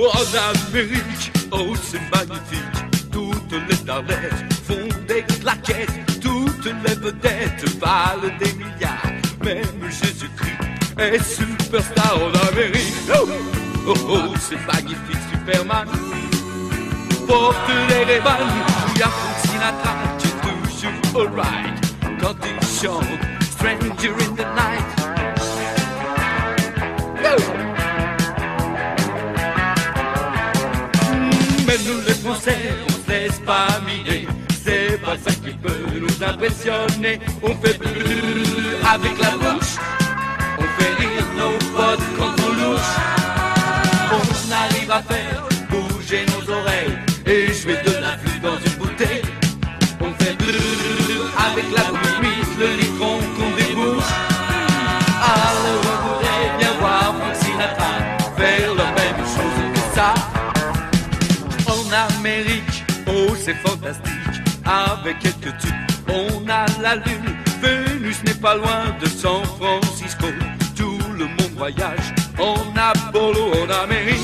En Amérique, oh c'est magnifique, toutes les starlettes font des claquettes, toutes les vedettes valent des milliards, même Jésus-Christ est superstar en Amérique. Oh, oh, oh c'est magnifique, Superman. Porte les rébans, Sinatra qui est toujours alright quand il chante Français, on se laisse pas miner. C'est pas ça qui peut nous impressionner. On fait plus avec la bouche. On fait rire nos potes quand on louche. On arrive à faire bouger nos oreilles et jouer de la Amérique, oh c'est fantastique. Avec quelques tubes, on a la lune. Vénus n'est pas loin de San Francisco. Tout le monde voyage en Apollo, en Amérique.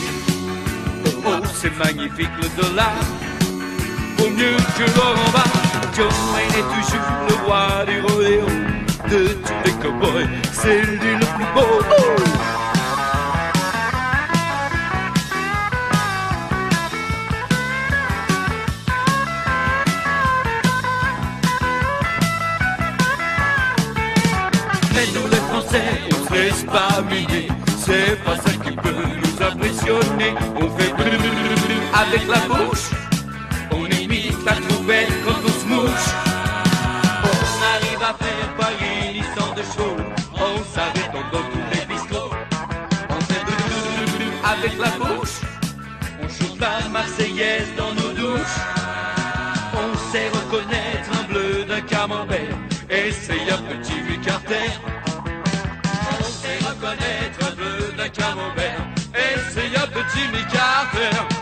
Oh, oh c'est magnifique le dollar. Au mieux que l'or en bas. John Wayne est toujours le roi du rodéo. De tous les cowboys, c'est lui Mais nous les Français, on se laisse pas miner. C'est pas ça qui peut nous impressionner. On fait avec la bouche. On imite la trouvette quand on se mouche. On arrive à faire payer l'histoire de show. On s'arrête dans tous les bistrots. On fait avec la bouche. On chante la Marseillaise dans nos douches. On sait reconnaître un bleu d'un camembert c'est un petit vu Carter. On sait reconnaître bleu d'un camembert, et c'est un petit mi Carter.